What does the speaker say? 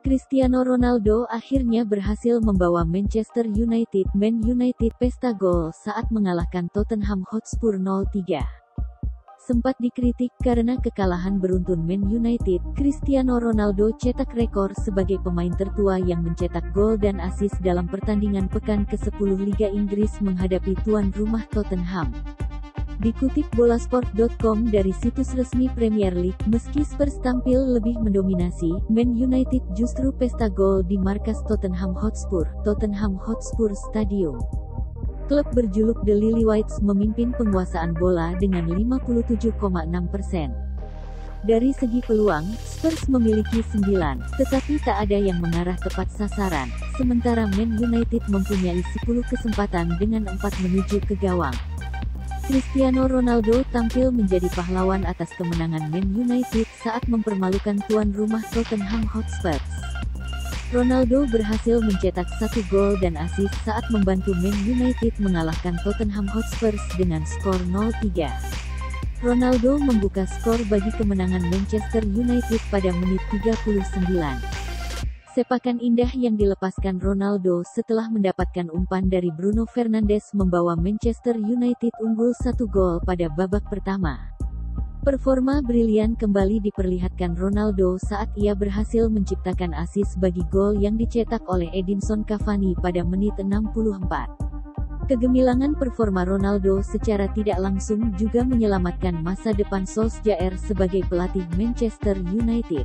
Cristiano Ronaldo akhirnya berhasil membawa Manchester United Man United pesta gol saat mengalahkan Tottenham Hotspur 0-3. Sempat dikritik karena kekalahan beruntun Man United, Cristiano Ronaldo cetak rekor sebagai pemain tertua yang mencetak gol dan assist dalam pertandingan pekan ke-10 Liga Inggris menghadapi tuan rumah Tottenham. Dikutip bolasport.com dari situs resmi Premier League, meski Spurs tampil lebih mendominasi, Man United justru pesta gol di markas Tottenham Hotspur, Tottenham Hotspur Stadium. Klub berjuluk The Lily Whites memimpin penguasaan bola dengan 57,6 persen. Dari segi peluang, Spurs memiliki 9, tetapi tak ada yang mengarah tepat sasaran, sementara Man United mempunyai 10 kesempatan dengan 4 menuju ke gawang. Cristiano Ronaldo tampil menjadi pahlawan atas kemenangan Man United saat mempermalukan tuan rumah Tottenham Hotspur. Ronaldo berhasil mencetak satu gol dan assist saat membantu Man United mengalahkan Tottenham Hotspur dengan skor 0-3. Ronaldo membuka skor bagi kemenangan Manchester United pada menit 39. Sepakan indah yang dilepaskan Ronaldo setelah mendapatkan umpan dari Bruno Fernandes membawa Manchester United unggul satu gol pada babak pertama. Performa brilian kembali diperlihatkan Ronaldo saat ia berhasil menciptakan asis bagi gol yang dicetak oleh Edinson Cavani pada menit 64. Kegemilangan performa Ronaldo secara tidak langsung juga menyelamatkan masa depan Solskjaer sebagai pelatih Manchester United.